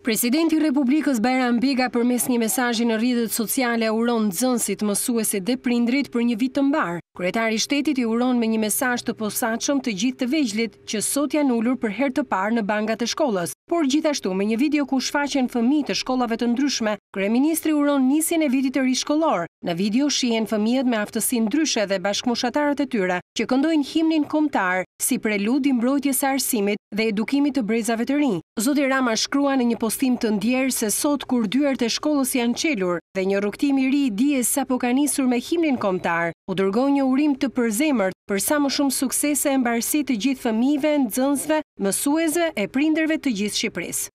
Presidenti i Republikës Bajram Begaj përmes një mesazhi në rrjetet sociale uron nxënësit, mësuesit dhe prindërit për një vit të mbarë. Kryetari i shtetit i uron me një mesazh të posaçëm të gjithë të vegjlit që sot janë ulur për herë të parë në bankat e shkollës, por gjithashtu me një video ku shfaqen fëmijë të shkollave të ndryshme Kryeministri uron nisjen e vitit të ri shkollor, në video shihen fëmijët me aftësi ndryshe dhe bashkëmoshatarët e tyre që këndojnë himnin kombëtar si prelud i mbrojtjes së arsimit dhe edukimit të brezave të rinj. Zoti Rama shkruan në një postim të ndjerë se sot kur dyert e shkollës janë çelur dhe një rrugëtim i ri i dijes sapo ka nisur me himnin kombëtar, u dërgoj një urim të përzemërt për sa më shumë suksese e mbarësi të gjithë fëmijëve, nxënësve, mësuesve e prindërve të gjithë Shqipërisë.